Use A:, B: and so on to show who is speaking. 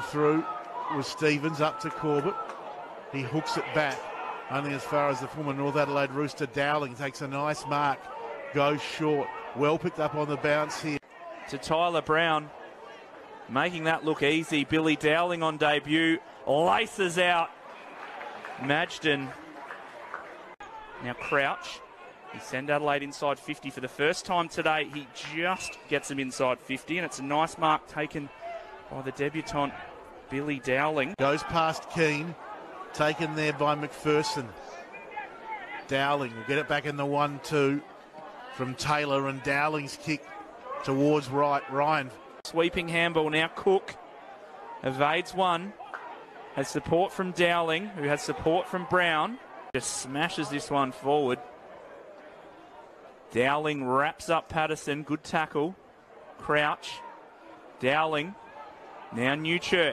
A: Through was Stevens up to Corbett. He hooks it back only as far as the former North Adelaide Rooster Dowling takes a nice mark, goes short. Well picked up on the bounce here.
B: To Tyler Brown, making that look easy. Billy Dowling on debut, laces out. Madgden. Now Crouch. He send Adelaide inside 50 for the first time today. He just gets them inside 50, and it's a nice mark taken by the debutant Billy Dowling.
A: Goes past Keane, taken there by McPherson. Dowling will get it back in the 1 2 from Taylor, and Dowling's kick towards right. Ryan.
B: Sweeping handball now. Cook evades one. Has support from Dowling, who has support from Brown. Just smashes this one forward. Dowling wraps up Patterson. Good tackle. Crouch. Dowling. Now Newchurch.